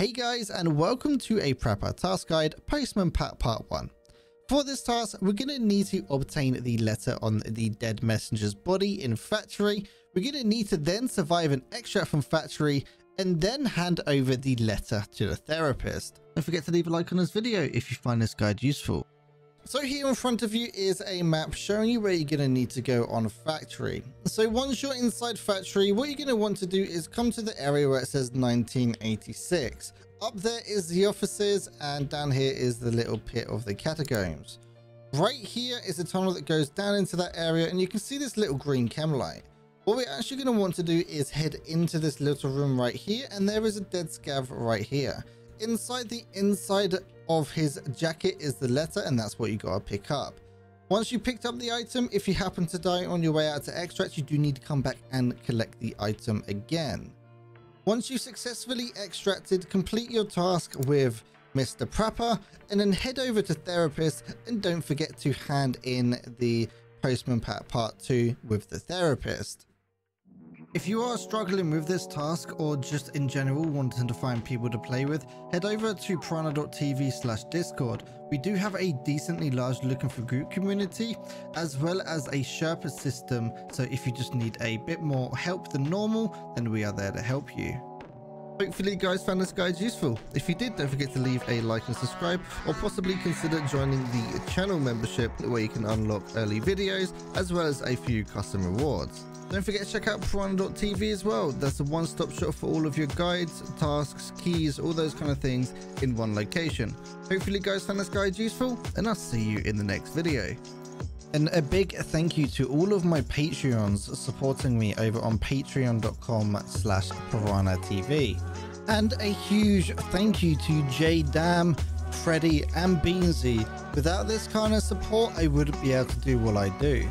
Hey guys and welcome to a Prapor Task Guide Postman Pat Part 1. For this task we're going to need to obtain the letter on the dead messenger's body in factory. We're going to need to then survive an extract from factory and then hand over the letter to the therapist. Don't forget to leave a like on this video if you find this guide useful. So here in front of you is a map showing you where you're going to need to go on factory. So once you're inside factory, what you're going to want to do is come to the area where it says 1986. Up there is the offices and down here is the little pit of the catacombs. Right here is a tunnel that goes down into that area and you can see this little green chem light. What we're actually going to want to do is head into this little room right here and there is a dead scav right here. Inside the inside of his jacket is the letter and that's what you gotta pick up. Once you picked up the item, if you happen to die on your way out to extract, you do need to come back and collect the item again. Once you successfully extracted, complete your task with Mr. Prapor and then head over to therapist and don't forget to hand in the Postman Pat Part 2 with the therapist. If you are struggling with this task or just in general wanting to find people to play with, head over to piranha.tv slash discord. We do have a decently large looking for group community as well as a Sherpa system so if you just need a bit more help than normal then we are there to help you. Hopefully you guys found this guide useful. If you did, don't forget to leave a like and subscribe or possibly consider joining the channel membership where you can unlock early videos as well as a few custom rewards. Don't forget to check out Piranha.tv as well. That's a one-stop shop for all of your guides, tasks, keys, all those kind of things in one location. Hopefully you guys found this guide useful and I'll see you in the next video. And a big thank you to all of my Patreons supporting me over on patreon.com slash piranha TV. And a huge thank you to J Dam, Freddy and Beansy. Without this kind of support, I wouldn't be able to do what I do.